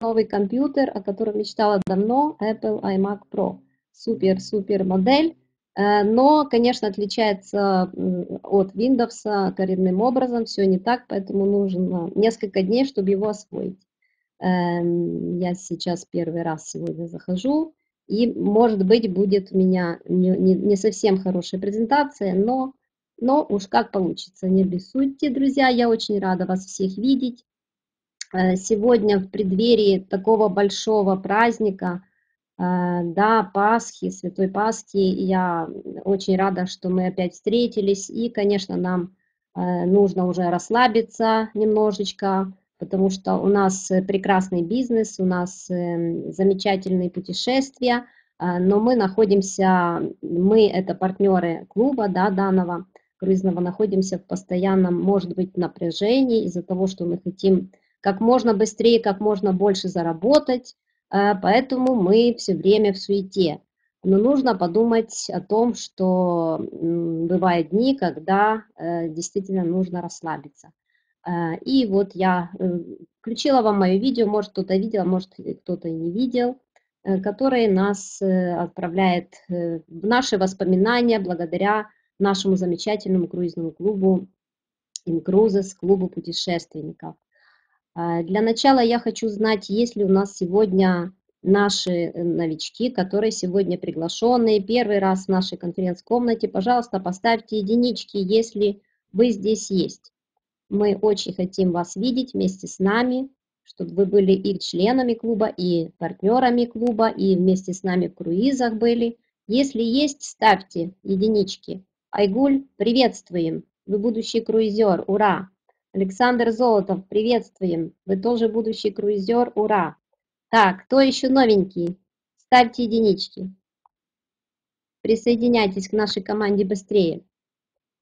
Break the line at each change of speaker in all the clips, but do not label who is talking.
новый компьютер, о котором мечтала давно, Apple iMac Pro. Супер-супер модель, э, но, конечно, отличается от Windows коренным образом, все не так, поэтому нужно несколько дней, чтобы его освоить. Эм, я сейчас первый раз сегодня захожу, и, может быть, будет у меня не, не, не совсем хорошая презентация, но, но уж как получится, не обессудьте, друзья, я очень рада вас всех видеть. Э, сегодня в преддверии такого большого праздника, э, да, Пасхи, Святой Пасхи, я очень рада, что мы опять встретились, и, конечно, нам э, нужно уже расслабиться немножечко, потому что у нас прекрасный бизнес, у нас эм, замечательные путешествия, но мы находимся, мы это партнеры клуба да, данного круизного, находимся в постоянном, может быть, напряжении из-за того, что мы хотим как можно быстрее, как можно больше заработать, а, поэтому мы все время в суете. Но нужно подумать о том, что бывают дни, когда э, действительно нужно расслабиться. А, и вот я э, включила вам мое видео, может кто-то видел, может кто-то не видел, э, которое нас отправляет в наши воспоминания благодаря нашему замечательному круизному клубу Incruises, клубу путешественников. А, для начала я хочу знать, есть ли у нас сегодня наши новички, которые сегодня приглашенные, первый раз в нашей конференц-комнате. Пожалуйста, поставьте единички, если вы здесь есть. Мы очень хотим вас видеть вместе с нами, чтобы вы были и членами клуба, и партнерами клуба, и вместе с нами в круизах были. Если есть, ставьте единички. Айгуль, приветствуем. Вы будущий круизер, ура! Александр Золотов, приветствуем. Вы тоже будущий круизер, ура! Так, кто еще новенький? Ставьте единички. Присоединяйтесь к нашей команде быстрее.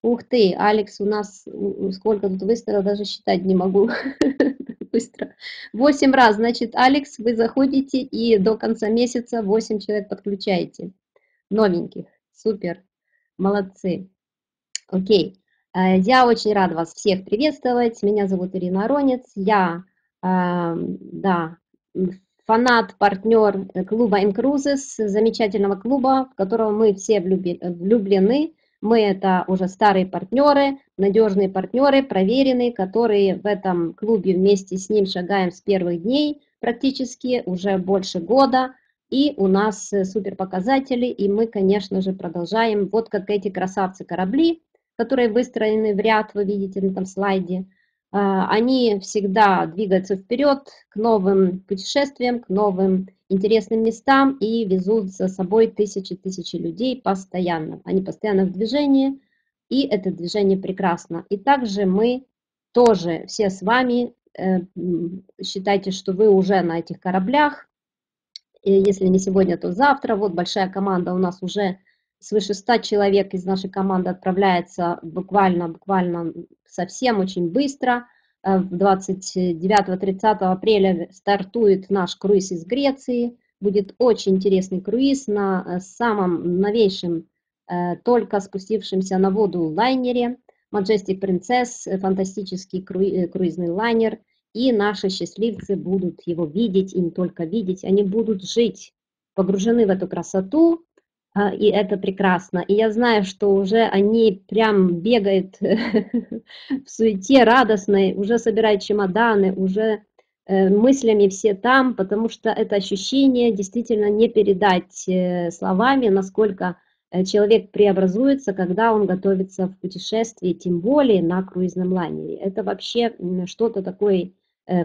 Ух ты, Алекс, у нас сколько тут выставил, даже считать не могу. Быстро. Восемь раз. Значит, Алекс, вы заходите и до конца месяца 8 человек подключаете. Новеньких. Супер. Молодцы. Окей. Э, я очень рада вас всех приветствовать. Меня зовут Ирина Аронец. Я, э, да, фанат, партнер клуба Incruises, замечательного клуба, в которого мы все влюблены. Мы это уже старые партнеры, надежные партнеры, проверенные, которые в этом клубе вместе с ним шагаем с первых дней практически, уже больше года. И у нас э, супер показатели, и мы, конечно же, продолжаем. Вот как эти красавцы-корабли, которые выстроены в ряд, вы видите на этом слайде. А, они всегда двигаются вперед к новым путешествиям, к новым интересным местам и везут за собой тысячи-тысячи людей постоянно. Они постоянно в движении, и это движение прекрасно. И также мы тоже все с вами, э, считайте, что вы уже на этих кораблях, если не сегодня, то завтра. Вот большая команда у нас уже свыше 100 человек из нашей команды отправляется буквально, буквально совсем очень быстро – 29-30 э, апреля стартует наш круиз из Греции. Будет очень интересный круиз на э, самом новейшем, э, только спустившемся на воду лайнере. Majestic Princess, фантастический круизный лайнер. И наши счастливцы будут его видеть, и не только видеть, они будут жить, погружены в эту красоту, и это прекрасно. И я знаю, что уже они прям бегают в суете радостной, уже собирают чемоданы, уже э, мыслями все там, потому что это ощущение действительно не передать э, словами, насколько э, человек преобразуется, когда он готовится в путешествии, тем более на круизном лайнере. Это вообще что-то такое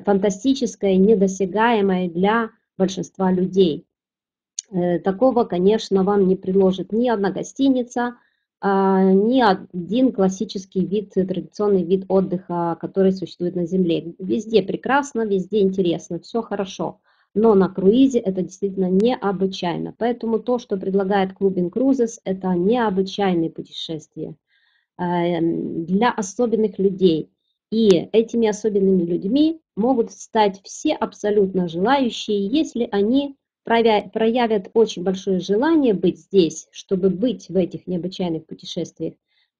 фантастическое, недосягаемое для большинства людей. Э, такого, конечно, вам не предложит ни одна гостиница, а, ни один классический вид, традиционный вид отдыха, который существует на Земле. Везде прекрасно, везде интересно, все хорошо. Но на круизе это действительно необычайно. Поэтому то, что предлагает Club Cruises, это необычайные путешествия эм, для особенных людей. И этими особенными людьми могут стать все абсолютно желающие, если они проявят очень большое желание быть здесь, чтобы быть в этих необычайных путешествиях.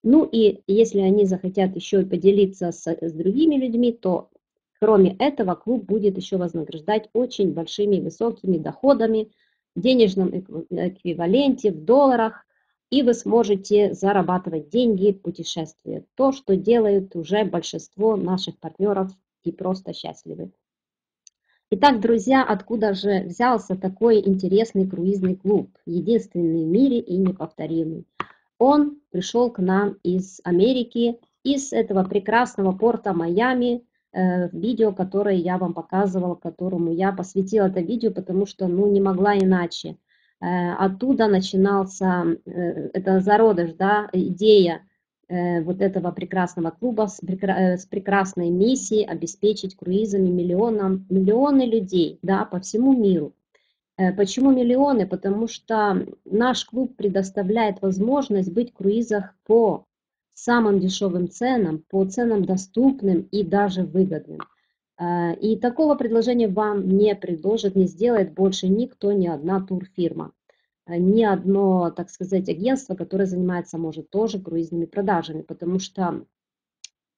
Ну и если они захотят еще и поделиться с, с другими людьми, то Кроме этого, клуб будет еще вознаграждать очень большими высокими доходами в денежном эквиваленте, в долларах, и вы сможете зарабатывать деньги в путешествии. То, что делают уже большинство наших партнеров и просто счастливы. Итак, друзья, откуда же взялся такой интересный круизный клуб, единственный в мире и неповторимый? Он пришел к нам из Америки, из этого прекрасного порта Майами, э, видео, которое я вам показывала, которому я посвятила это видео, потому что ну, не могла иначе. Э, оттуда начинался, э, это зародыш, да, идея вот этого прекрасного клуба с, с прекрасной миссией обеспечить круизами миллионам, миллионы людей да, по всему миру. Почему миллионы? Потому что наш клуб предоставляет возможность быть в круизах по самым дешевым ценам, по ценам доступным и даже выгодным. Э, и такого предложения вам не предложит, не сделает больше никто, ни одна турфирма. Э, ни одно, так сказать, агентство, которое занимается, может, тоже круизными продажами, потому что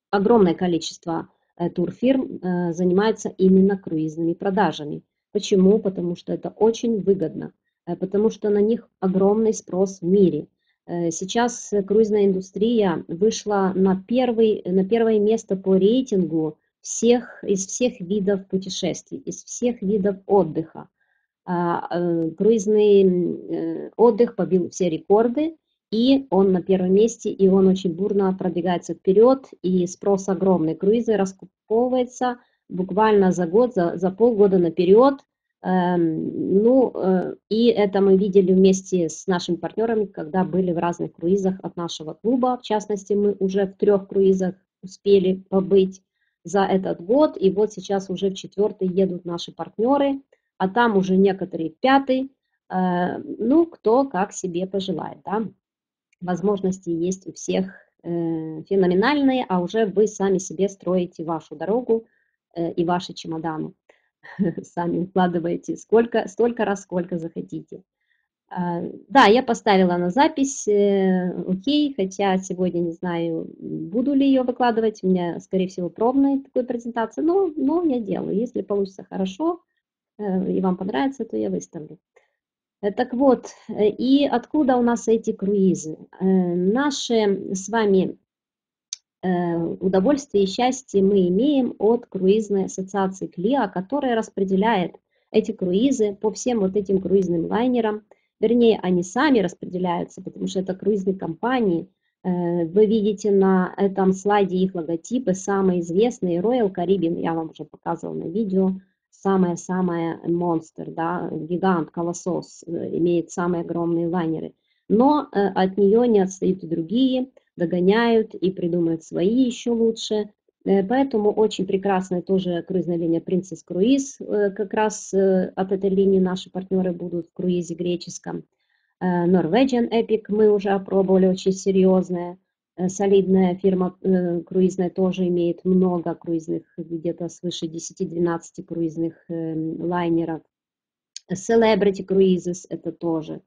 огромное количество э, турфирм занимается именно круизными продажами. Почему? Потому что это очень выгодно, потому что на них огромный спрос в мире. Сейчас круизная индустрия вышла на, первый, на первое место по рейтингу всех, из всех видов путешествий, из всех видов отдыха. А, э, круизный э, отдых побил все рекорды, и он на первом месте, и он очень бурно продвигается вперед, и спрос огромный. Круизы раскуповываются буквально за год, за, за полгода наперед. Эм, ну, э, и это мы видели вместе с нашими партнерами, когда были в разных круизах от нашего клуба. В частности, мы уже в трех круизах успели побыть за этот год. И вот сейчас уже в четвертый едут наши партнеры, а там уже некоторые пятый. Э, ну, кто как себе пожелает. Да? Возможности есть у всех э, феноменальные, а уже вы сами себе строите вашу дорогу э, и ваши чемоданы. Сами укладываете сколько, столько раз, сколько захотите. А, да, я поставила на запись, окей, хотя сегодня не знаю, буду ли ее выкладывать, у меня, скорее всего, пробная такой презентация, но, но я делаю. Если получится хорошо и вам понравится, то я выставлю. Э, так вот, и откуда у нас эти круизы? Наши с вами удовольствие и счастье мы имеем от круизной ассоциации КЛИА, которая распределяет эти круизы по всем вот этим круизным лайнерам, вернее, они сами распределяются, потому что это круизные компании. Э, вы видите на этом слайде их логотипы, самые известные, Royal Caribbean, я вам уже показывала на видео, самая-самая монстр, да, гигант, колосос, э, имеет самые огромные лайнеры. Но э, от нее не отстают и другие, догоняют и придумают свои еще лучше. Э, поэтому очень прекрасная тоже круизная линия Princess. Э, как раз от этой линии наши партнеры будут в круизе греческом. Norwegian Epic мы уже опробовали, очень серьезная. Солидная фирма круизная тоже имеет много круизных, где-то свыше 10-12 круизных лайнеров. Celebrity Cruises это тоже,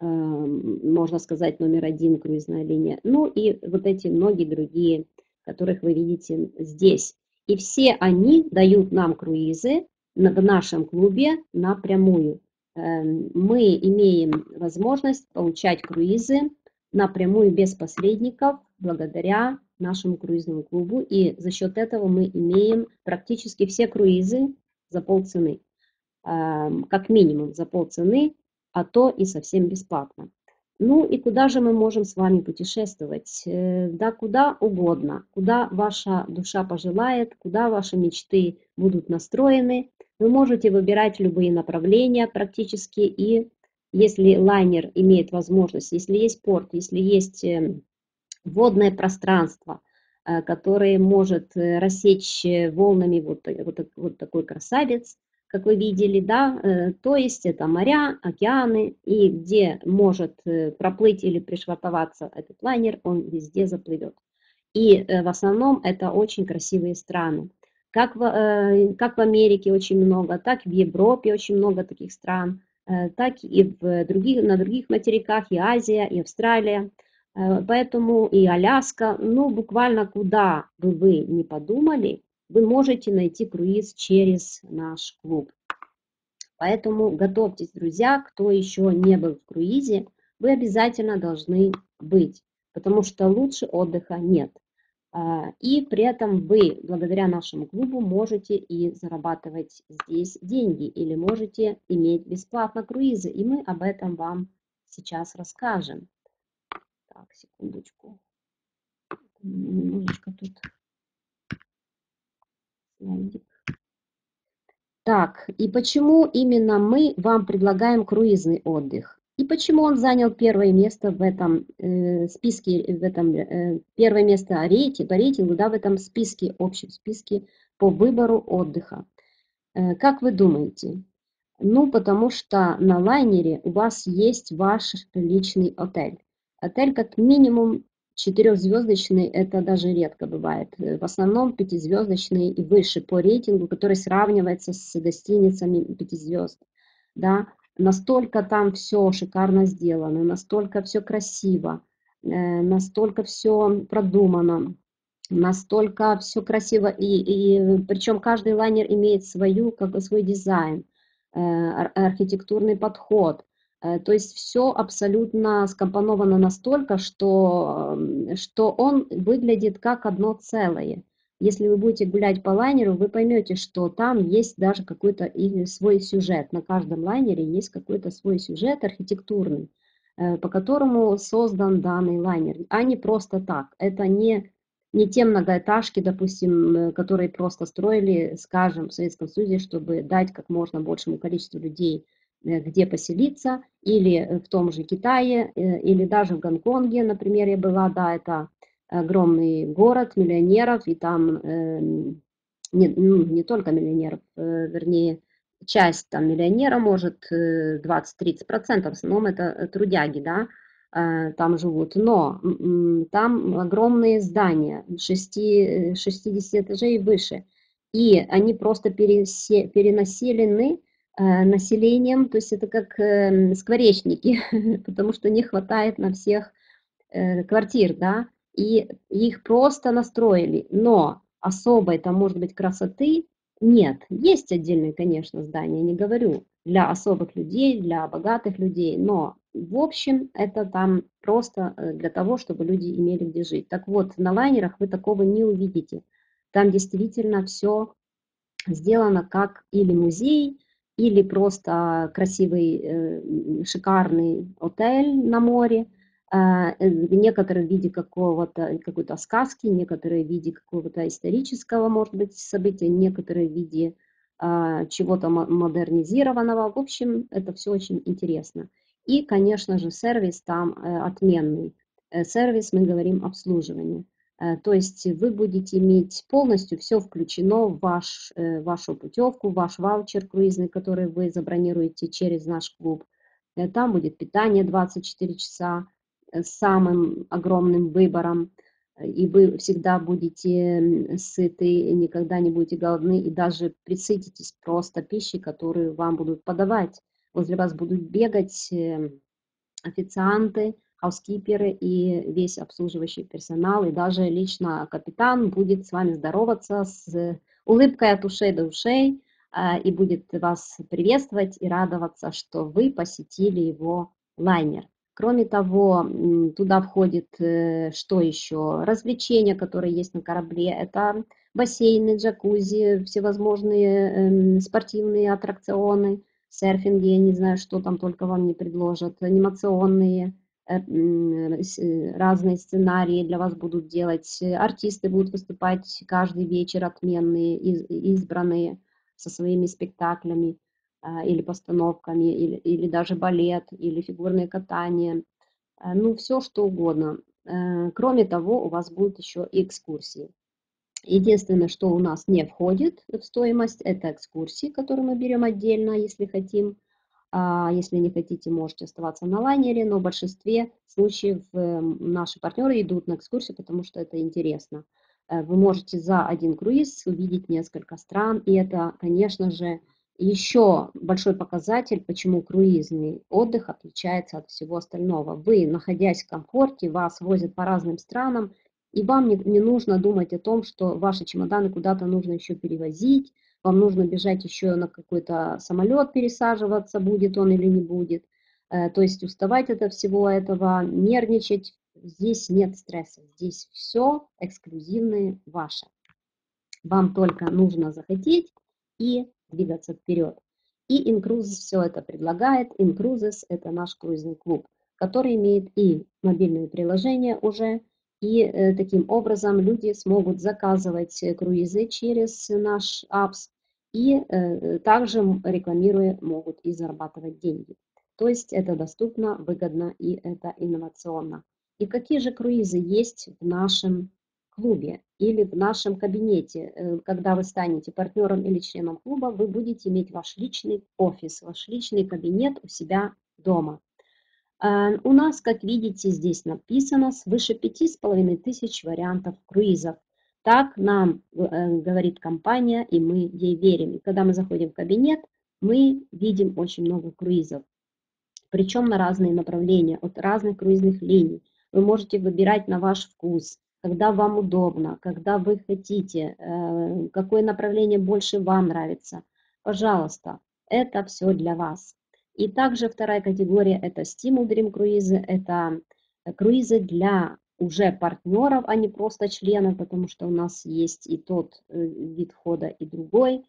можно сказать, номер один круизная линия. Ну и вот эти многие другие которых вы видите здесь. И все они дают нам круизы в нашем клубе напрямую. Эм, мы имеем возможность получать круизы напрямую без посредников благодаря нашему круизному клубу. И за счет этого мы имеем практически все круизы за полцены. Эм, как минимум за полцены, а то и совсем бесплатно. Ну и куда же мы можем с вами путешествовать? Э, да куда угодно, куда ваша душа пожелает, куда ваши мечты будут настроены. Вы можете выбирать любые направления практически, и если лайнер имеет возможность, если есть порт, если есть э, водное пространство, э, которое может рассечь волнами вот, вот, вот такой красавец, как вы видели, да, э, то есть это моря, океаны, и где может э, проплыть или пришвартоваться этот лайнер, он везде заплывет. И э, в основном это очень красивые страны. Как в, как в Америке очень много, так в Европе очень много таких стран, так и в других, на других материках, и Азия, и Австралия. Поэтому и Аляска, ну буквально куда бы вы ни подумали, вы можете найти круиз через наш клуб. Поэтому готовьтесь, друзья, кто еще не был в круизе, вы обязательно должны быть, потому что лучше отдыха нет. А, и при этом вы, благодаря нашему клубу, можете и зарабатывать здесь деньги или можете иметь бесплатно круизы. И мы об этом вам сейчас расскажем. Так, секундочку. Немножечко тут. Так, и почему именно мы вам предлагаем круизный отдых? И почему он занял первое место в этом э, списке, в этом э, первое место рейтинг, по рейтингу, да, в этом списке, общем списке по выбору отдыха? Э, как вы думаете? Ну, потому что на лайнере у вас есть ваш личный отель. Отель как минимум четырехзвездочный, это даже редко бывает. В основном пятизвездочный и выше по рейтингу, который сравнивается с гостиницами пяти звезд. Да? Настолько там все шикарно сделано, настолько все красиво, э, настолько все продумано, настолько все красиво, и, и причем каждый лайнер имеет свою, как бы свой дизайн, э, архитектурный подход. Э, то есть все абсолютно скомпоновано настолько, что, что он выглядит как одно целое. Если вы будете гулять по лайнеру, вы поймете, что там есть даже какой-то свой сюжет. На каждом лайнере есть какой-то свой сюжет архитектурный, э, по которому создан данный лайнер, а не просто так. Это не, не те многоэтажки, допустим, э, которые просто строили, скажем, в Советском Союзе, чтобы дать как можно большему количеству людей э, где поселиться, или в том же Китае, или даже в Гонконге, например, я была, да, это огромный город миллионеров, и там э, не, ну, не только миллионеров, э, вернее, часть там миллионера может 20-30%, э, в основном это трудяги, да, э, там живут, но там огромные здания, 6, 60 этажей и выше, и они просто пересе, перенаселены э, населением, то есть это как э, скворечники, потому что не хватает на всех э, квартир, да, и их просто настроили, но особой там может быть красоты нет. Есть отдельные, конечно, здания, не говорю, для особых людей, для богатых людей, но в общем это там просто э, для того, чтобы люди имели где жить. Так вот, на лайнерах вы такого не увидите. Там действительно все сделано как или музей, или просто красивый, э, шикарный отель на море, некоторые в виде какого-то, какой-то сказки, некоторые в виде какого-то исторического, может быть, события, некоторые в виде а, чего-то модернизированного. В общем, это все очень интересно. И, конечно же, сервис там э, отменный. Э, сервис, мы говорим, обслуживание. То есть вы будете иметь полностью все включено в ваш, вашу путевку, ваш ваучер круизный, который вы забронируете через наш клуб. Там будет питание 24 часа, самым огромным выбором, и вы всегда будете сыты, никогда не будете голодны, и даже присытитесь просто пищей, которую вам будут подавать. Возле вас будут бегать э, официанты, хаускиперы и весь обслуживающий персонал, и даже лично капитан будет с вами здороваться с улыбкой от ушей до ушей, а, и будет вас приветствовать и радоваться, что вы посетили его лайнер. Кроме того, туда входит э, что еще? Развлечения, которые есть на корабле. Это бассейны, джакузи, всевозможные эм, спортивные аттракционы, серфинги, я не знаю, что там только вам не предложат, анимационные, э, э, разные сценарии для вас будут делать. Артисты будут выступать каждый вечер отменные, избранные со своими спектаклями. А, или постановками, или, или даже балет, или фигурное катание, а, ну, все что угодно. Э, кроме того, у вас будут еще и экскурсии. Единственное, что у нас не входит в стоимость, это экскурсии, которые мы берем отдельно, если хотим. А если не хотите, можете оставаться на лайнере, но в большинстве случаев э, наши партнеры идут на экскурсию, потому что это интересно. Э, вы можете за один круиз увидеть несколько стран, и это, конечно же, еще большой показатель, почему круизный отдых отличается от всего остального. Вы, находясь в комфорте, вас возят по разным странам, И вам не, не нужно думать о том, что ваши чемоданы куда-то нужно еще перевозить, вам нужно бежать еще на какой-то самолет пересаживаться, будет он или не будет. Э, то есть уставать от всего этого, нервничать, здесь нет стресса, здесь все эксклюзивное ваше. Вам только нужно захотеть и двигаться вперед. И Incruises все это предлагает. Incruises – это наш круизный клуб, который имеет и мобильное приложение уже, и э, таким образом люди смогут заказывать круизы через наш апс, и э, также рекламируя могут и зарабатывать деньги. То есть это доступно, выгодно и это инновационно. И какие же круизы есть в нашем клубе или в нашем кабинете? Э, когда вы станете партнером или членом клуба, вы будете иметь ваш личный офис, ваш личный кабинет у себя дома. А, у нас, как видите, здесь написано свыше пяти с половиной тысяч вариантов круизов. Так нам э, говорит компания, и мы ей верим. И когда мы заходим в кабинет, мы видим очень много круизов причем на разные направления, от разных круизных линий. Вы можете выбирать на ваш вкус, когда вам удобно, когда вы хотите, э, какое направление больше вам нравится. Пожалуйста, это все для вас. И также вторая категория – это Stимул Dream круизы, это круизы для уже партнеров, а не просто членов, потому что у нас есть и тот э, вид входа, и другой.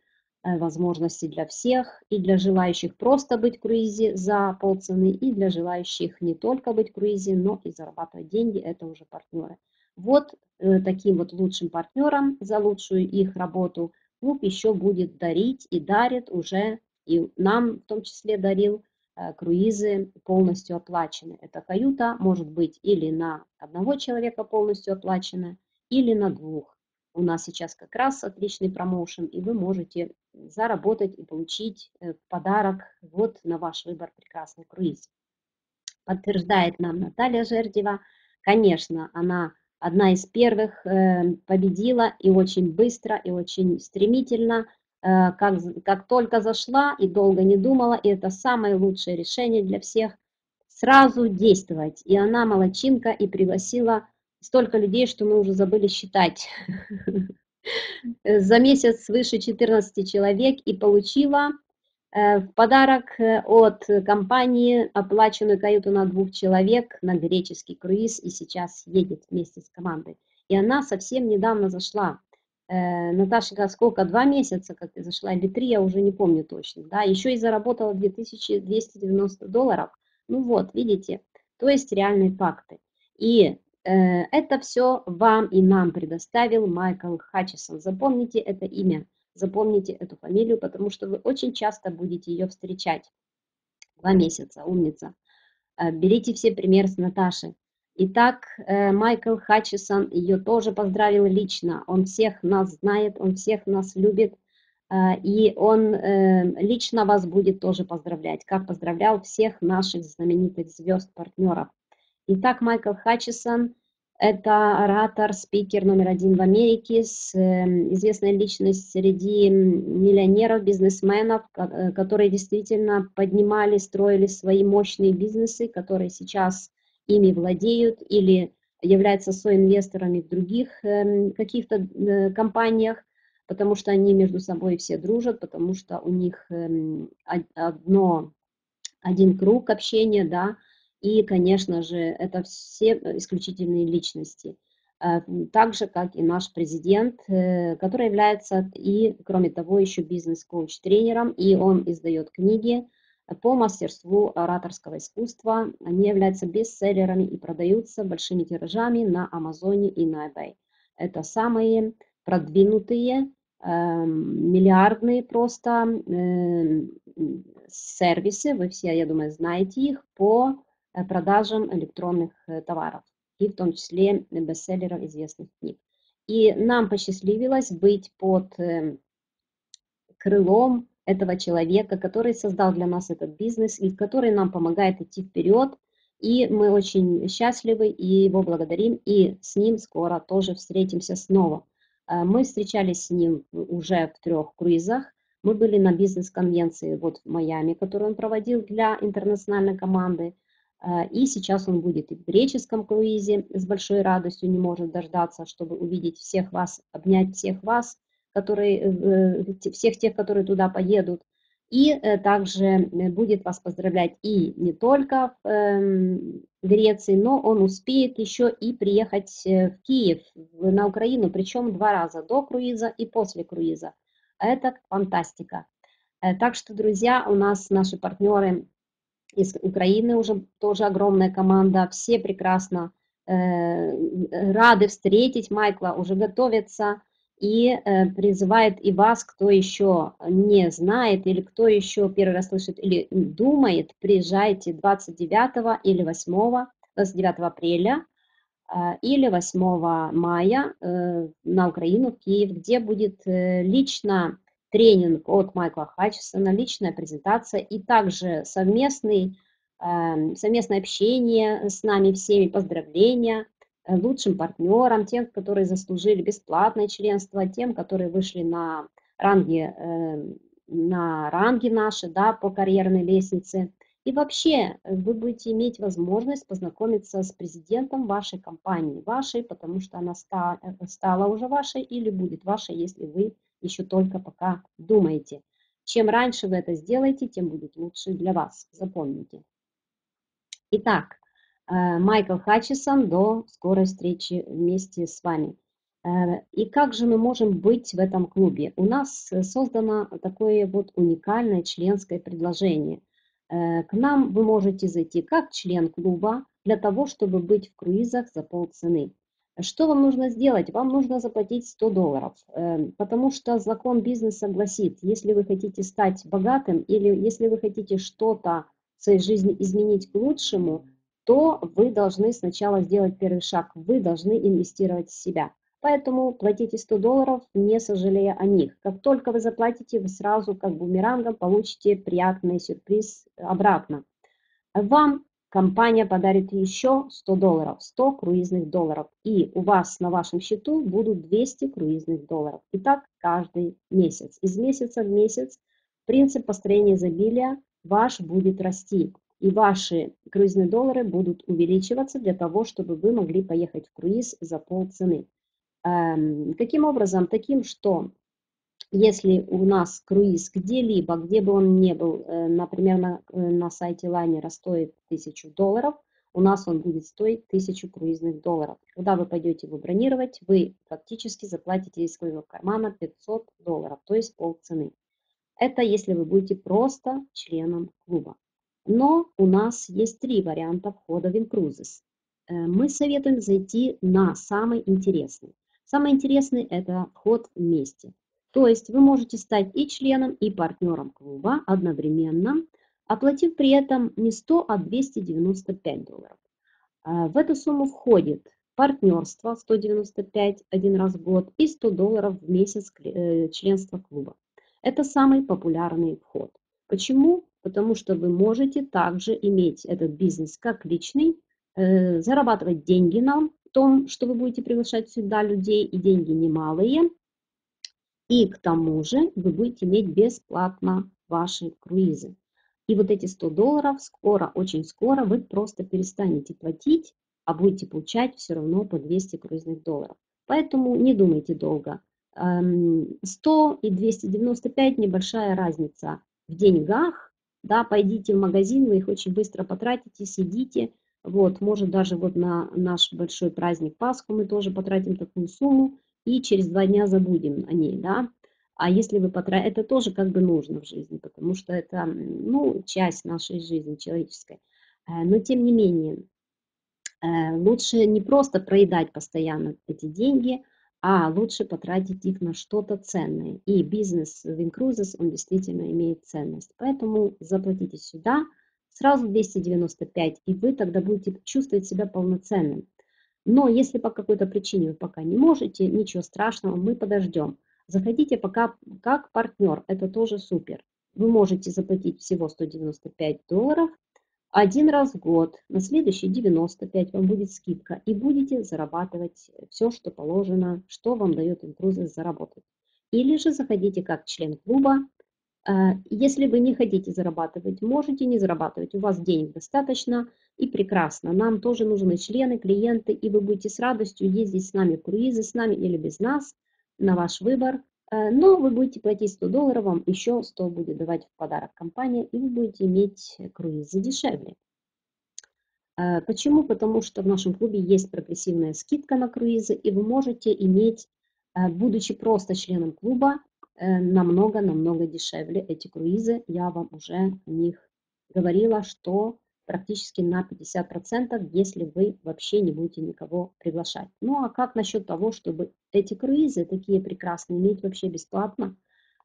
Э, возможности для всех, и для желающих просто быть в круизе за полцены, и для желающих не только быть в круизе, но и зарабатывать деньги, это уже партнеры. Вот э, таким вот лучшим партнерам за лучшую их работу клуб еще будет дарить и дарит уже, и нам в том числе дарил э, круизы полностью оплачены. Эта каюта может быть или на одного человека полностью оплачена, или на двух. У нас сейчас как раз отличный промоушен, и вы можете заработать и получить э, подарок вот на ваш выбор прекрасный круиз. Подтверждает нам Наталья Жердева. Конечно, она одна из первых э, победила и очень быстро, и очень стремительно, э, как, как только зашла и долго не думала, и это самое лучшее решение для всех, сразу действовать. И она молочинка и пригласила столько людей, что мы уже забыли считать. За месяц свыше 14 человек и получила э, в подарок э, от компании оплаченную каюту на двух человек на греческий круиз и сейчас едет вместе с командой. И она совсем недавно зашла. Э, Наташа, сколько, два месяца, как ты зашла, или три, я уже не помню точно, да, еще и заработала 2290 долларов. Ну вот, видите, то есть реальные факты. И Э, это все вам и нам предоставил Майкл Хатчисон. Запомните это имя, запомните эту фамилию, потому что вы очень часто будете ее встречать. Два месяца, умница. Э, берите все пример с Наташи. Итак, э, Майкл Хатчисон ее тоже поздравил лично. Он всех нас знает, он всех нас любит. И он лично вас будет тоже поздравлять, как поздравлял всех наших знаменитых звезд-партнеров. Итак, Майкл Хатчисон – это оратор, спикер номер один в Америке, с, эм, известная личность среди миллионеров, бизнесменов, э, которые действительно поднимали, строили свои мощные бизнесы, которые сейчас ими владеют или являются соинвесторами в других эм, каких-то э, компаниях, потому что они между собой все дружат, потому что у них эм, одно, один круг общения, да, и, конечно же, это все исключительные личности. Э, так же, как и наш президент, э, который является и, кроме того, еще бизнес-коуч-тренером, и он издает книги по мастерству ораторского искусства. Они являются бестселлерами и продаются большими тиражами на Амазоне и на eBay. Это самые продвинутые, эм, миллиардные просто эм, сервисы, вы все, я думаю, знаете их, по Э, продажам электронных э, товаров, и в том числе бестселлеров известных книг. И нам посчастливилось быть под э, крылом этого человека, который создал для нас этот бизнес и который нам помогает идти вперед. И мы очень счастливы и его благодарим, и с ним скоро тоже встретимся снова. Мы встречались с ним уже в трех круизах. Мы были на бизнес-конвенции вот в Майами, которую он проводил для интернациональной команды. Э, и сейчас он будет и в греческом круизе с большой радостью, не может дождаться, чтобы увидеть всех вас, обнять всех вас, которые, э, всех тех, которые туда поедут. И э, также будет вас поздравлять и не только в эм, Греции, но он успеет еще и приехать в Киев, на Украину, причем два раза, до круиза и после круиза. Это фантастика. Так что, друзья, у нас наши партнеры из Украины уже тоже огромная команда, все прекрасно э, рады встретить Майкла, уже готовятся. И э, призывает и вас, кто еще не знает или кто еще первый раз слышит или думает, приезжайте 29 или 8, 29 апреля э, или 8 мая э, на Украину, в Киев, где будет э, лично тренинг от Майкла Хатчесона, личная презентация и также совместный, эм, совместное общение с нами всеми, поздравления э, лучшим партнерам, тем, которые заслужили бесплатное членство, тем, которые вышли на ранги, эм, на ранги наши, да, по карьерной лестнице. И вообще вы будете иметь возможность познакомиться с президентом вашей компании, вашей, потому что она э, стала уже вашей или будет вашей, если вы еще только пока думаете. Чем раньше вы это сделаете, тем будет лучше для вас. Запомните. Итак, э, Майкл Хатчисон, до скорой встречи вместе с вами. Э, и как же мы можем быть в этом клубе? У нас создано такое вот уникальное членское предложение. Э, к нам вы можете зайти как член клуба для того, чтобы быть в круизах за полцены. Что вам нужно сделать? Вам нужно заплатить 100 долларов, эм, потому что закон бизнеса гласит, если вы хотите стать богатым или если вы хотите что-то в своей жизни изменить к лучшему, то вы должны сначала сделать первый шаг, вы должны инвестировать в себя. Поэтому платите 100 долларов, не сожалея о них. Как только вы заплатите, вы сразу как бумерангом получите приятный сюрприз обратно. Вам компания подарит еще 100 долларов, 100 круизных долларов. И у вас на вашем счету будут 200 круизных долларов. И так каждый месяц. Из месяца в месяц принцип построения изобилия ваш будет расти. И ваши круизные доллары будут увеличиваться для того, чтобы вы могли поехать в круиз за полцены. Эм, каким образом? Таким, что если у нас круиз где-либо, где бы он ни был, э, например, на, э, на сайте лайнера стоит 1000 долларов, у нас он будет стоить 1000 круизных долларов. Когда вы пойдете его бронировать, вы фактически заплатите из своего кармана 500 долларов, то есть полцены. Это если вы будете просто членом клуба. Но у нас есть три варианта входа в Incruises. Э, мы советуем зайти на самый интересный. Самый интересный – это вход вместе. То есть вы можете стать и членом, и партнером клуба одновременно, оплатив при этом не 100, а 295 долларов. А, в эту сумму входит партнерство 195 один раз в год и 100 долларов в месяц э, членства клуба. Это самый популярный вход. Почему? Потому что вы можете также иметь этот бизнес как личный, э, зарабатывать деньги на том, что вы будете приглашать сюда людей, и деньги немалые, и к тому же вы будете иметь бесплатно ваши круизы. И вот эти 100 долларов скоро, очень скоро вы просто перестанете платить, а будете получать все равно по 200 круизных долларов. Поэтому не думайте долго. 100 эм, и 295 небольшая разница в деньгах. Да, пойдите в магазин, вы их очень быстро потратите, сидите. Вот, может даже вот на наш большой праздник Пасху мы тоже потратим такую сумму и через два дня забудем о ней, да. А если вы потратите, это тоже как бы нужно в жизни, потому что это, ну, часть нашей жизни человеческой. Э, но тем не менее, э, лучше не просто проедать постоянно эти деньги, а лучше потратить их на что-то ценное. И бизнес в Incruises, он действительно имеет ценность. Поэтому заплатите сюда, сразу 295, и вы тогда будете чувствовать себя полноценным. Но если по какой-то причине вы пока не можете, ничего страшного, мы подождем. Заходите пока как партнер, это тоже супер. Вы можете заплатить всего 195 долларов один раз в год, на следующий 95 вам будет скидка, и будете зарабатывать все, что положено, что вам дает интрузы заработать. Или же заходите как член клуба, если вы не хотите зарабатывать, можете не зарабатывать, у вас денег достаточно и прекрасно. Нам тоже нужны члены, клиенты, и вы будете с радостью ездить с нами в круизы, с нами или без нас, на ваш выбор. Э, но вы будете платить 100 долларов, вам еще 100 будет давать в подарок компания, и вы будете иметь круизы дешевле. Э, почему? Потому что в нашем клубе есть прогрессивная скидка на круизы, и вы можете иметь, э, будучи просто членом клуба, намного-намного дешевле эти круизы. Я вам уже о них говорила, что практически на 50%, если вы вообще не будете никого приглашать. Ну а как насчет того, чтобы эти круизы такие прекрасные иметь вообще бесплатно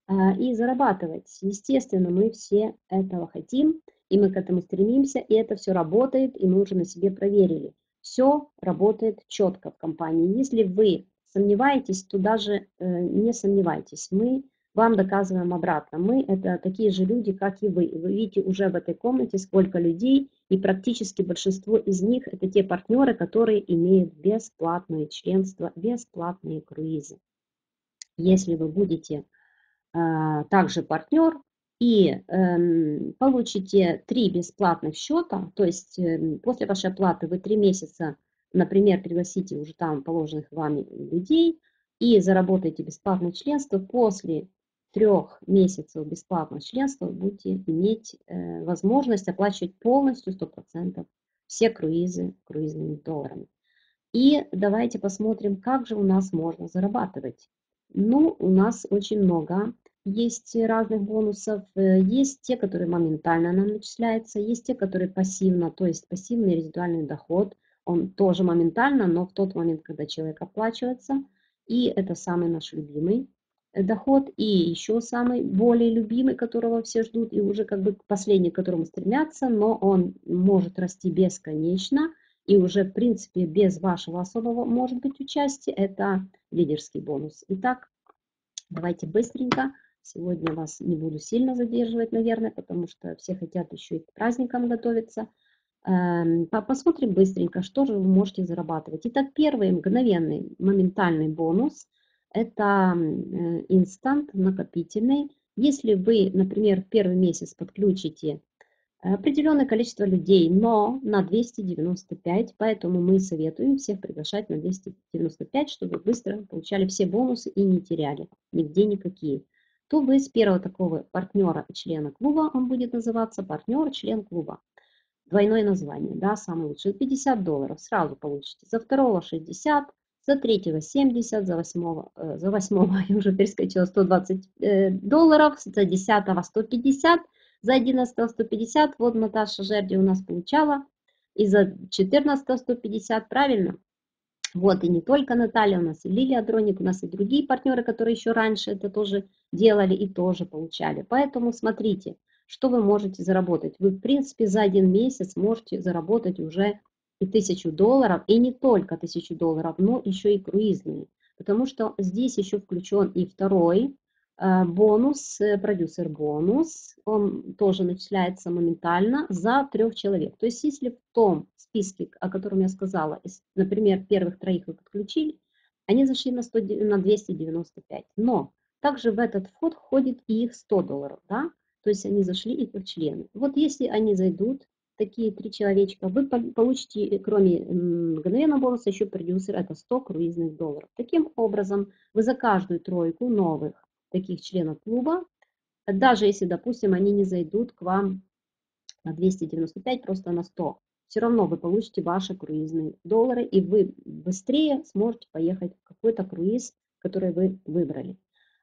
а, и зарабатывать? Естественно, мы все этого хотим, и мы к этому стремимся, и это все работает, и мы уже на себе проверили. Все работает четко в компании. Если вы сомневаетесь, то даже э, не сомневайтесь. Мы вам доказываем обратно. Мы это такие же люди, как и вы. Вы видите уже в этой комнате сколько людей, и практически большинство из них это те партнеры, которые имеют бесплатное членство, бесплатные круизы. Если вы будете э, также партнер и э, получите три бесплатных счета, то есть э, после вашей оплаты вы три месяца, например, пригласите уже там положенных вами людей, и заработаете бесплатное членство, после трех месяцев бесплатного членства будете иметь э, возможность оплачивать полностью 100% все круизы круизными долларами. И давайте посмотрим, как же у нас можно зарабатывать. Ну, у нас очень много есть разных бонусов. Э, есть те, которые моментально нам начисляются, есть те, которые пассивно, то есть пассивный резидуальный доход. Он тоже моментально, но в тот момент, когда человек оплачивается. И это самый наш любимый доход и еще самый более любимый, которого все ждут, и уже как бы последний, к которому стремятся, но он может расти бесконечно, и уже в принципе без вашего особого может быть участия, это лидерский бонус. Итак, давайте быстренько, сегодня вас не буду сильно задерживать, наверное, потому что все хотят еще и к праздникам готовиться. Эм, посмотрим быстренько, что же вы можете зарабатывать. Итак, первый мгновенный моментальный бонус – это э, инстант накопительный. Если вы, например, в первый месяц подключите определенное количество людей, но на 295, поэтому мы советуем всех приглашать на 295, чтобы быстро получали все бонусы и не теряли нигде никакие, то вы с первого такого партнера, члена клуба, он будет называться партнер, член клуба. Двойное название, да, самый лучший, 50 долларов сразу получите. За второго 60, за третьего 70, за восьмого, э, за восьмого я уже перескочила 120 э, долларов, за десятого 150, за одиннадцатого 150, вот Наташа Жерди у нас получала, и за 14 150, правильно? Вот, и не только Наталья, у нас и Лилия Дроник, у нас и другие партнеры, которые еще раньше это тоже делали и тоже получали. Поэтому смотрите, что вы можете заработать. Вы, в принципе, за один месяц можете заработать уже и тысячу долларов, и не только тысячу долларов, но еще и круизные. Потому что здесь еще включен и второй э, бонус, э, продюсер бонус, он тоже начисляется моментально за трех человек. То есть если в том списке, о котором я сказала, например, первых троих вы подключили, они зашли на, 100, на 295, но также в этот вход входит и их 100 долларов, да, то есть они зашли и как члены. Вот если они зайдут такие три человечка, вы получите, кроме мгновенного бонуса, еще продюсер, это 100 круизных долларов. Таким образом, вы за каждую тройку новых таких членов клуба, даже если, допустим, они не зайдут к вам на 295, просто на 100, все равно вы получите ваши круизные доллары, и вы быстрее сможете поехать в какой-то круиз, который вы выбрали.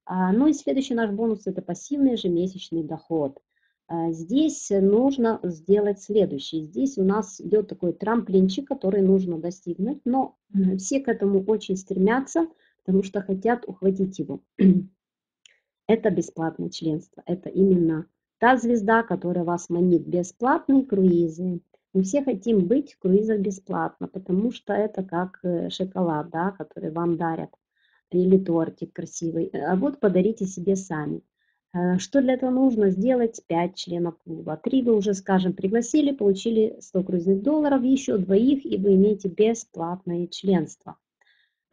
А, ну и следующий наш бонус – это пассивный ежемесячный доход. А, здесь нужно сделать следующее. Здесь у нас идет такой трамплинчик, который нужно достигнуть, но все к этому очень стремятся, потому что хотят ухватить его. Это бесплатное членство. Это именно та звезда, которая вас манит. Бесплатные круизы. Мы все хотим быть в круизах бесплатно, потому что это как э, шоколад, да, который вам дарят, или тортик красивый. А вот подарите себе сами. Э, что для этого нужно? Сделать 5 членов клуба. Три вы уже, скажем, пригласили, получили 100 круизных долларов, еще двоих, и вы имеете бесплатное членство.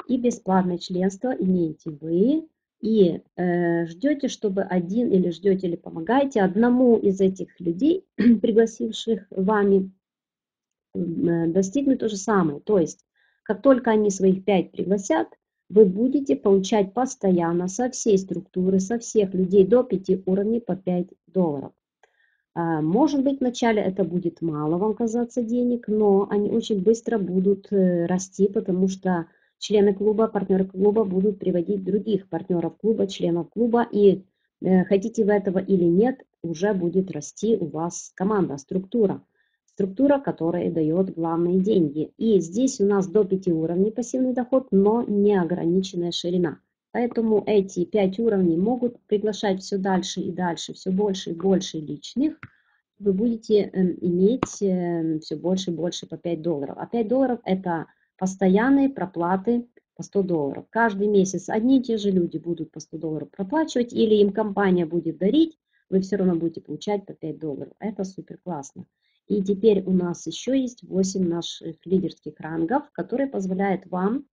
И бесплатное членство имеете вы, и э, ждете, чтобы один или ждете или помогаете одному из этих людей, пригласивших вами, э, достигнуть то же самое. То есть, как только они своих пять пригласят, вы будете получать постоянно со всей структуры, со всех людей до 5 уровней по 5 долларов. А, может быть, вначале это будет мало вам казаться денег, но они очень быстро будут э, расти, потому что члены клуба, партнеры клуба будут приводить других партнеров клуба, членов клуба, и э, хотите вы этого или нет, уже будет расти у вас команда, структура. Структура, которая дает главные деньги. И здесь у нас до 5 уровней пассивный доход, но неограниченная ширина. Поэтому эти 5 уровней могут приглашать все дальше и дальше, все больше и больше личных. Вы будете эм, иметь эм, все больше и больше по 5 долларов. А 5 долларов это постоянные проплаты по 100 долларов. Каждый месяц одни и те же люди будут по 100 долларов проплачивать, или им компания будет дарить, вы все равно будете получать по 5 долларов. Это супер классно. И теперь у нас еще есть 8 наших лидерских рангов, которые позволяют вам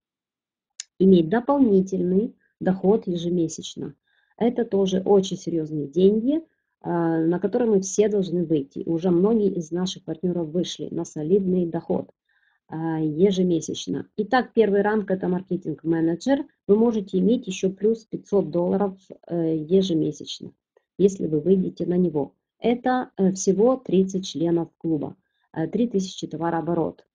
иметь дополнительный доход ежемесячно. Это тоже очень серьезные деньги, а, на которые мы все должны выйти. Уже многие из наших партнеров вышли на солидный доход. А, ежемесячно. Итак, первый ранг это маркетинг-менеджер. Вы можете иметь еще плюс 500 долларов э, ежемесячно, если вы выйдете на него. Это э, всего 30 членов клуба, 3000 э, товарооборот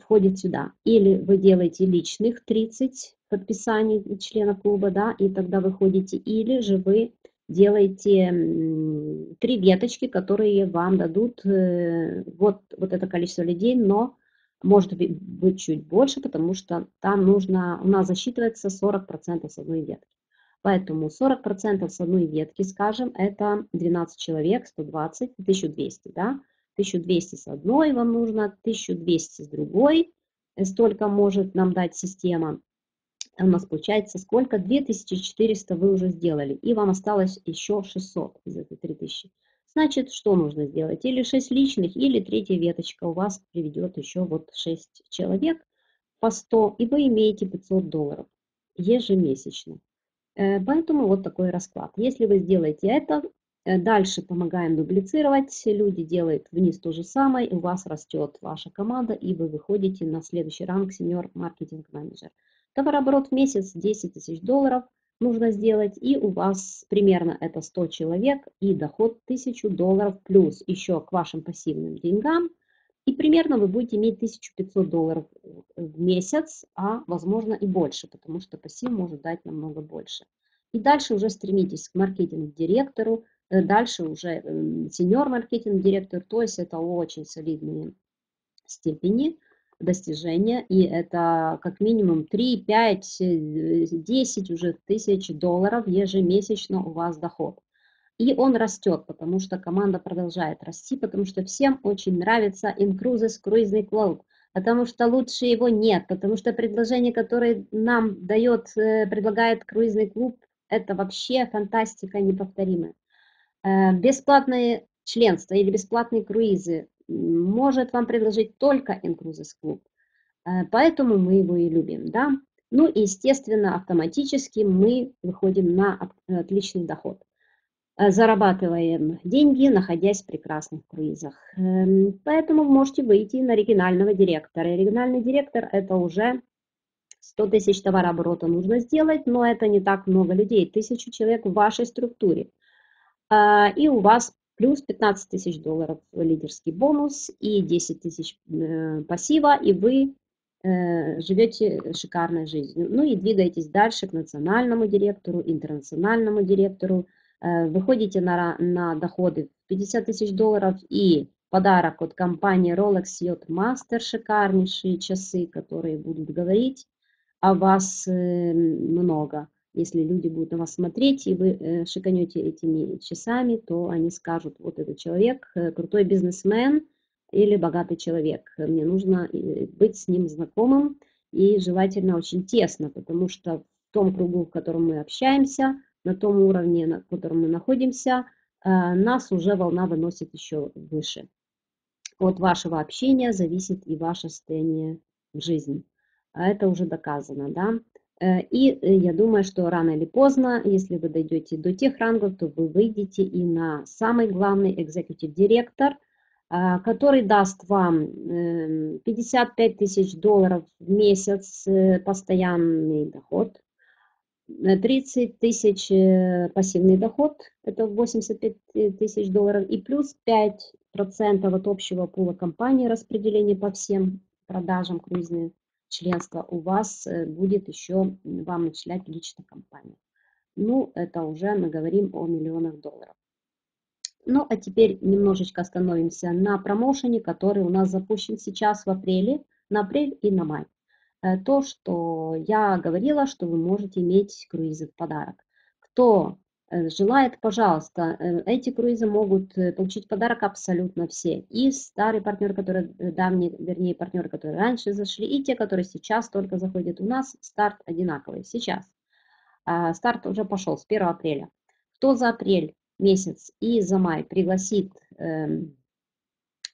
входит сюда. Или вы делаете личных 30 подписаний членов клуба, да, и тогда вы ходите, или же вы делаете три веточки, которые вам дадут вот, вот это количество людей, но может быть чуть больше, потому что там нужно, у нас засчитывается 40% с одной ветки. Поэтому 40% с одной ветки, скажем, это 12 человек, 120, 1200, да? 1200 с одной вам нужно, 1200 с другой, э, столько может нам дать система. У нас получается сколько? 2400 вы уже сделали, и вам осталось еще 600 из этой 3000. Значит, что нужно сделать? Или 6 личных, или третья веточка у вас приведет еще вот 6 человек по 100, и вы имеете 500 долларов ежемесячно. Э, поэтому вот такой расклад. Если вы сделаете это, э, дальше помогаем дублицировать, люди делают вниз то же самое, у вас растет ваша команда, и вы выходите на следующий ранг сеньор маркетинг менеджер. Товарооборот в месяц 10 тысяч долларов – нужно сделать, и у вас примерно это 100 человек, и доход 1000 долларов плюс еще к вашим пассивным деньгам, и примерно вы будете иметь 1500 долларов в месяц, а возможно и больше, потому что пассив может дать намного больше. И дальше уже стремитесь к маркетинг-директору, э, дальше уже сеньор маркетинг-директор, то есть это очень солидные степени – достижения, и это как минимум 3, 5, 10 уже тысяч долларов ежемесячно у вас доход. И он растет, потому что команда продолжает расти, потому что всем очень нравится Incruises круизный клуб, потому что лучше его нет, потому что предложение, которое нам дает, э, предлагает круизный клуб, это вообще фантастика неповторимая. Э, бесплатное членство или бесплатные круизы может вам предложить только Incruises Club. Э, поэтому мы его и любим. Да? Ну и, естественно, автоматически мы выходим на отличный доход. Э, зарабатываем деньги, находясь в прекрасных круизах. Эм, поэтому можете выйти на регионального директора. региональный директор – это уже 100 тысяч товарооборота нужно сделать, но это не так много людей. Тысячу человек в вашей структуре. Э, и у вас плюс 15 тысяч долларов лидерский бонус и 10 тысяч э, пассива, и вы э, живете шикарной жизнью. Ну и двигаетесь дальше к национальному директору, интернациональному директору, выходите на, на доходы в 50 тысяч долларов и подарок от компании Rolex Yacht Master, шикарнейшие часы, которые будут говорить о вас много. Если люди будут на вас смотреть, и вы э, шиканете этими часами, то они скажут, вот этот человек э, крутой бизнесмен или богатый человек. Мне нужно э, быть с ним знакомым и желательно очень тесно, потому что в том кругу, в котором мы общаемся, на том уровне, на котором мы находимся, нас уже волна выносит еще выше. От вашего общения зависит и ваше состояние в жизни. А это уже доказано, да. И я думаю, что рано или поздно, если вы дойдете до тех рангов, то вы выйдете и на самый главный executive директор, который даст вам 55 эм, тысяч долларов в месяц постоянный доход, 30 тысяч э, пассивный доход, это 85 тысяч долларов, и плюс 5% от общего пула компании распределение по всем продажам круизные членства у вас э, будет еще вам начислять лично компания. Ну, это уже мы говорим о миллионах долларов. Ну, а теперь немножечко остановимся на промоушене, который у нас запущен сейчас в апреле, на апрель и на май. Э, то, что я говорила, что вы можете иметь круизы в подарок. Кто э, желает, пожалуйста, э, эти круизы могут получить подарок абсолютно все. И старые партнеры, которые давние, вернее, партнеры, которые раньше зашли, и те, которые сейчас только заходят у нас, старт одинаковый. Сейчас. А, старт уже пошел с 1 апреля. Кто за апрель месяц и за май пригласит, эм,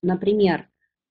например,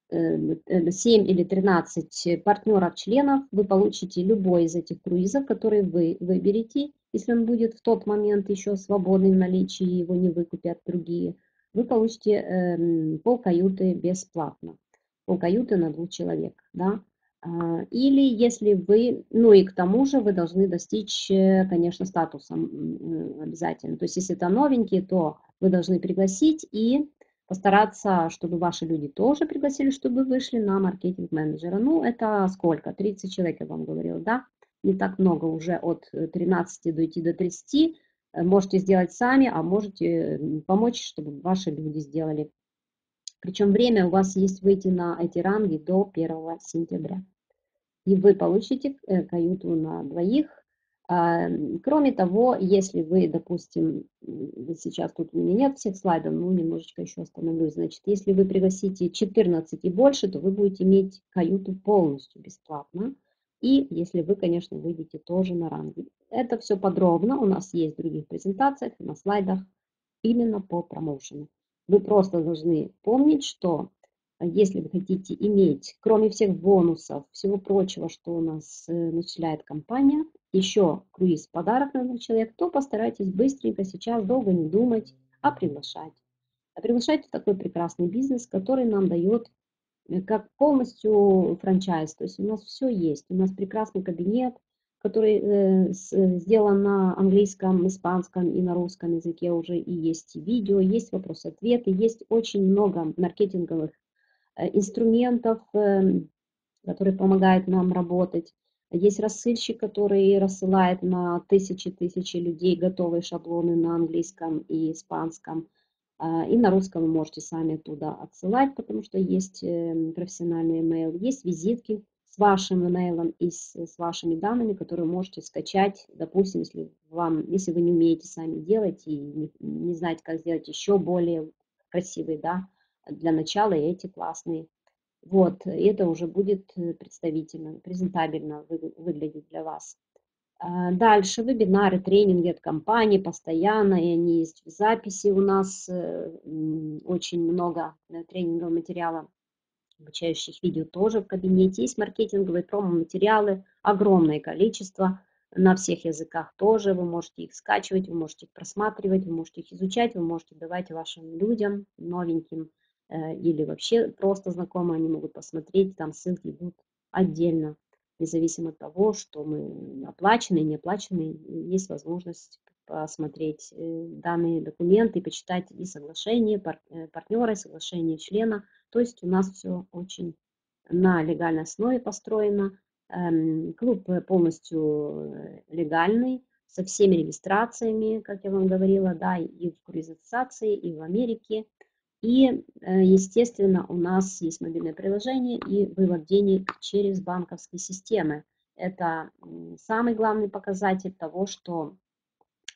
7 э, или 13 партнеров-членов, вы получите любой из этих круизов, который вы выберете. Если он будет в тот момент еще свободный в наличии, его не выкупят другие, вы получите э, пол каюты бесплатно. Пол каюты на двух человек. Да? А, или если вы, ну и к тому же вы должны достичь, э, конечно, статуса обязательно. То есть если это новенькие, то вы должны пригласить и постараться, чтобы ваши люди тоже пригласили, чтобы вышли на маркетинг-менеджера. Ну, это сколько? 30 человек, я вам говорила, да? Не так много, уже от 13 дойти до 30. Э, можете сделать сами, а можете помочь, чтобы ваши люди сделали. Причем время у вас есть выйти на эти ранги до 1 сентября. И вы получите э, каюту на двоих Кроме того, если вы, допустим, сейчас тут у меня нет всех слайдов, но немножечко еще остановлюсь, значит, если вы пригласите 14 и больше, то вы будете иметь каюту полностью бесплатно. И если вы, конечно, выйдете тоже на ранги. Это все подробно у нас есть в других презентациях, на слайдах, именно по промоушену. Вы просто должны помнить, что если вы хотите иметь, кроме всех бонусов, всего прочего, что у нас э, начисляет компания, еще круиз подарок на новый человек, то постарайтесь быстренько сейчас, долго не думать, а приглашать. А приглашать в такой прекрасный бизнес, который нам дает э, как полностью франчайз. То есть у нас все есть. У нас прекрасный кабинет, который э, с, сделан на английском, испанском и на русском языке уже и есть видео, есть вопросы-ответы, есть очень много маркетинговых э, инструментов, э, которые помогают нам работать. Есть рассылщик, который рассылает на тысячи-тысячи людей готовые шаблоны на английском и испанском. А, и на русском вы можете сами туда отсылать, потому что есть э, профессиональный email. Есть визитки с вашим email и с, с вашими данными, которые можете скачать. Допустим, если, вам, если вы не умеете сами делать и не, не знаете, как сделать еще более красивые, да, для начала эти классные вот, и это уже будет э, представительно, презентабельно выглядеть для вас. А, дальше вебинары, тренинги от компании постоянно, и они есть в записи у нас. Э, очень много э, тренингового материала, обучающих видео тоже в кабинете. Есть маркетинговые промо-материалы, огромное количество на всех языках тоже. Вы можете их скачивать, вы можете их просматривать, вы можете их изучать, вы можете давать вашим людям новеньким Э, или вообще просто знакомые, они могут посмотреть, там ссылки идут отдельно, независимо от того, что мы оплачены, не оплачены, есть возможность посмотреть э, данные документы, почитать и соглашение э, партнера, и соглашение члена. То есть у нас все очень на легальной основе построено. Эм, клуб полностью легальный, со всеми регистрациями, как я вам говорила, да, и в Круиз ассоциации, и в Америке, и, э, естественно, у нас есть мобильное приложение и вывод денег через банковские системы. Это самый главный показатель того, что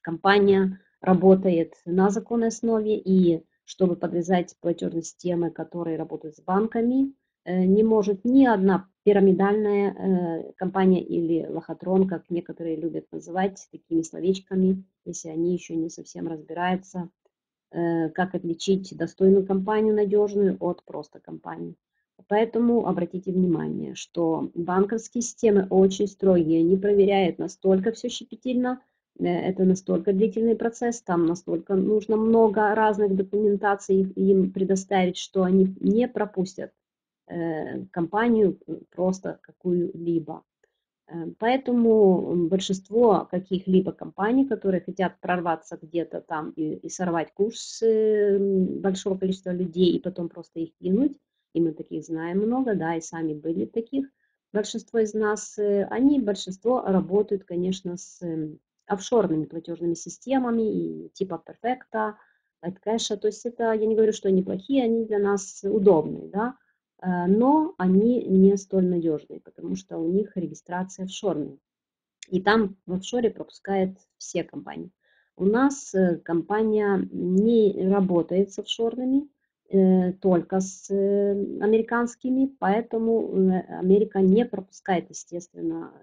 компания работает на законной основе и чтобы подвязать платежные системы, которые работают с банками, э, не может ни одна пирамидальная э, компания или лохотрон, как некоторые любят называть такими словечками, если они еще не совсем разбираются как отличить достойную компанию, надежную от просто компании. Поэтому обратите внимание, что банковские системы очень строгие, они проверяют настолько все щепетильно, э, это настолько длительный процесс, там настолько нужно много разных документаций им предоставить, что они не пропустят э, компанию просто какую-либо. Э, поэтому большинство каких-либо компаний, которые хотят прорваться где-то там и, и сорвать курс большого количества людей и потом просто их кинуть, и мы таких знаем много, да, и сами были таких, большинство из нас, э, они, большинство работают, конечно, с офшорными платежными системами, и типа Perfecta, Lightcash, то есть это, я не говорю, что они плохие, они для нас удобные, да, но они не столь надежные, потому что у них регистрация офшорная. И там в офшоре пропускает все компании. У нас э, компания не работает с офшорными, э, только с американскими, поэтому Америка не пропускает, естественно,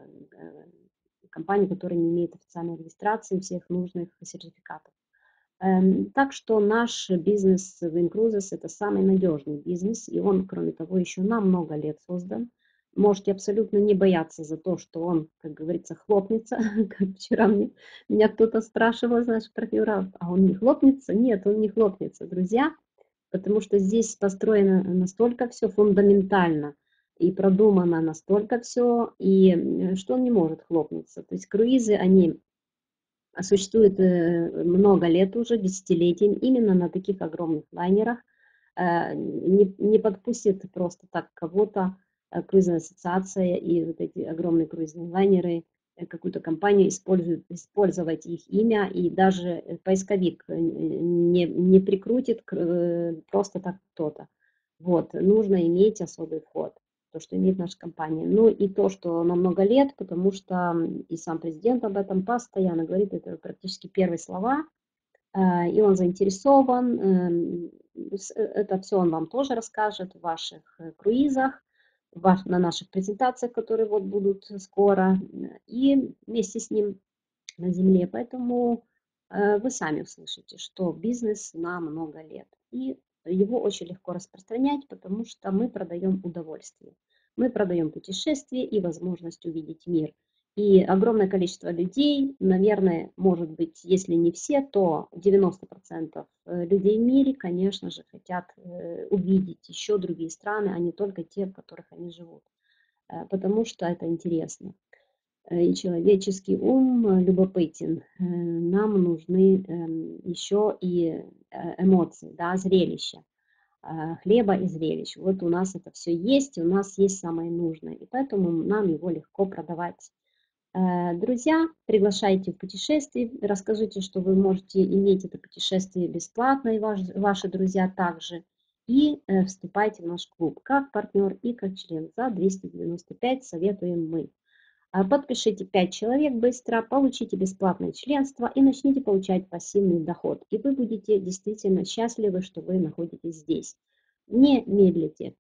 компании, которые не имеют официальной регистрации всех нужных сертификатов. Эм, так что наш бизнес в Incruises это самый надежный бизнес, и он, кроме того, еще на много лет создан. Можете абсолютно не бояться за то, что он, как говорится, хлопнется. Как вчера мне, меня кто-то спрашивал из наших партнеров, а он не хлопнется? Нет, он не хлопнется, друзья, потому что здесь построено настолько все фундаментально и продумано настолько все, и что он не может хлопнуться. То есть круизы, они существует э, много лет уже, десятилетий, именно на таких огромных лайнерах. Э, не, не подпустит просто так кого-то э, круизная ассоциация и вот эти огромные круизные лайнеры, какую-то компанию используют, использовать их имя, и даже поисковик не, не прикрутит просто так кто-то. Вот, нужно иметь особый вход то, что имеет наша компания. Ну и то, что на много лет, потому что и сам президент об этом постоянно говорит, это практически первые слова, э, и он заинтересован, эм, э, это все он вам тоже расскажет в ваших э, круизах, на наших презентациях, которые вот будут скоро, и вместе с ним на земле. Поэтому вы сами услышите, что бизнес на много лет. И его очень легко распространять, потому что мы продаем удовольствие. Мы продаем путешествие и возможность увидеть мир. И огромное количество людей, наверное, может быть, если не все, то 90% э, людей в мире, конечно же, хотят э, увидеть еще другие страны, а не только те, в которых они живут. Э, потому что это интересно. И человеческий ум любопытен. Нам нужны эм, еще и эмоции, да, зрелища. Хлеба и зрелищ. Вот у нас это все есть, и у нас есть самое нужное, и поэтому нам его легко продавать. Э, друзья, приглашайте в путешествие, расскажите, что вы можете иметь это путешествие бесплатно, и ваш, ваши друзья также, и э, вступайте в наш клуб как партнер и как член за 295, советуем мы. А, подпишите 5 человек быстро, получите бесплатное членство и начните получать пассивный доход. И вы будете действительно счастливы, что вы находитесь здесь. Не медлите,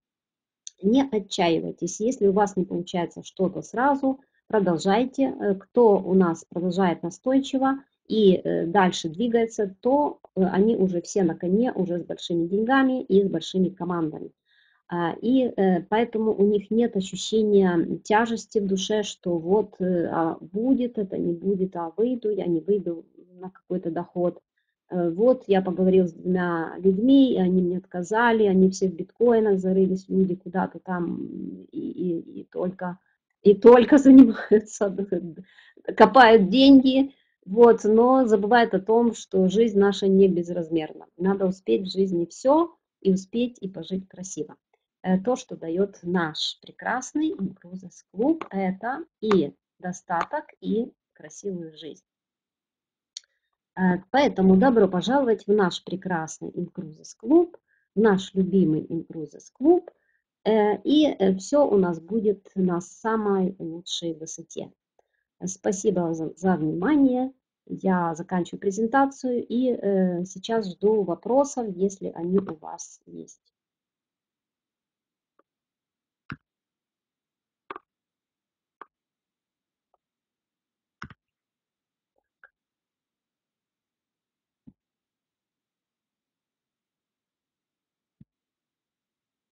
не отчаивайтесь. Если у вас не получается что-то сразу, продолжайте. Э, кто у нас продолжает настойчиво и э, дальше двигается, то э, они уже все на коне, уже с большими деньгами и с большими командами. А, и э, поэтому у них нет ощущения тяжести в душе, что вот э, а будет это, не будет, а выйду, я не выйду на какой-то доход. Э, вот я поговорил с двумя людьми, и они мне отказали, они все в биткоинах зарылись, люди куда-то там и, и, и только и только занимаются, копают деньги, вот, но забывают о том, что жизнь наша не безразмерна. Надо успеть в жизни все и успеть и пожить красиво. Э, то, что дает наш прекрасный Inclusus клуб, это и достаток, и красивую жизнь. Э, поэтому добро пожаловать в наш прекрасный Inclusus клуб, в наш любимый Inclusus клуб, э, и все у нас будет на самой лучшей высоте. Спасибо за, за внимание. Я заканчиваю презентацию и сейчас жду вопросов, если они у вас есть.